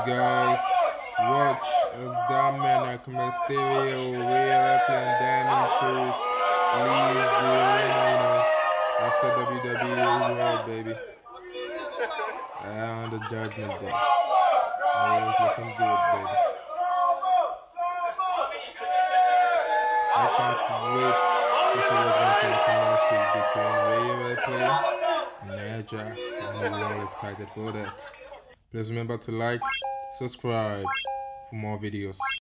it, guys. Watch as Dominik Mysterio, Rhea Ripley, and Damien Priest leaves the arena, after WWE Raw, baby. on the Judgment Day. Always looking good, baby. I can't wait to see what's going to happen next week between Rhea Ripley and Nia Jax. I'm really excited for that. Please remember to like, subscribe for more videos.